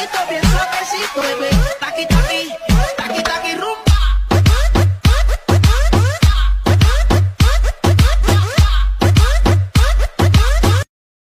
suavecito, bien suavecito,